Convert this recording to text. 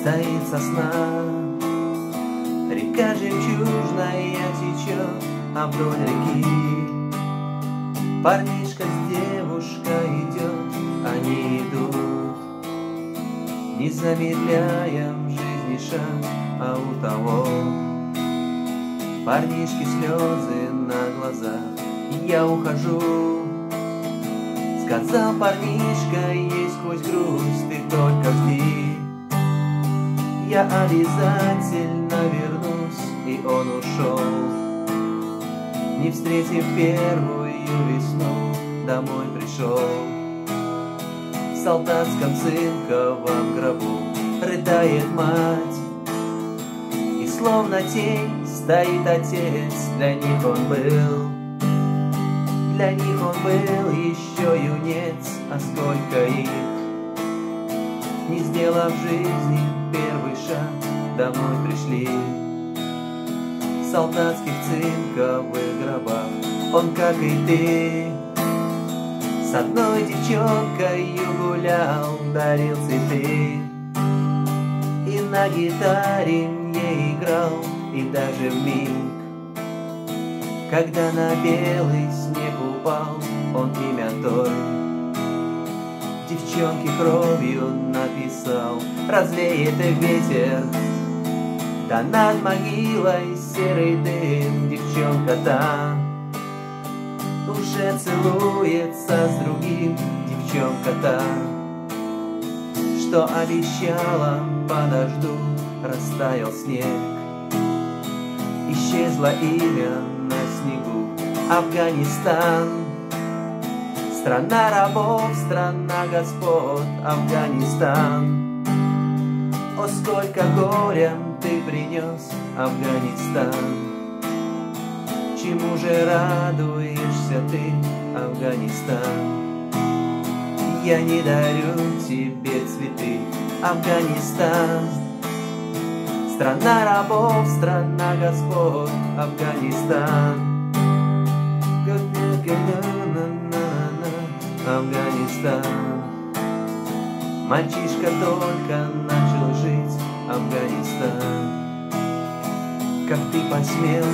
стоит сосна. Река жемчужная течет, вдоль реки Парнишка с девушкой идет, они идут, Не замедляя в жизни шаг, а у того Парнишки слезы на глазах, и я ухожу. Сказал парнишка ей сквозь грусть, ты только жди. Я обязательно вернусь, и он ушел. Не встретив первую весну, домой пришел. В солдатском цинковом гробу рыдает мать. И словно тень стоит отец, для них он был. Для них он был еще юнец, а сколько их Не сделав жизни первый шаг, домой пришли. В солдатских цинковых гробах Он, как и ты С одной девчонкой гулял, дарил цветы. И на гитаре мне играл, и даже в миг когда на белый снег упал он имя той Девчонки кровью написал Развеет ветер. Да над могилой серый дым Девчонка та. Уже целуется с другим Девчонка та. Что обещала подожду Растаял снег. Исчезло имя на снегу Афганистан Страна рабов, страна господ Афганистан. О, сколько горя ты принес, Афганистан. Чему же радуешься ты, Афганистан? Я не дарю тебе цветы, Афганистан. Страна рабов, страна господ, Афганистан. Афганистан. Мальчишка только начал жить, Афганистан. Как ты посмел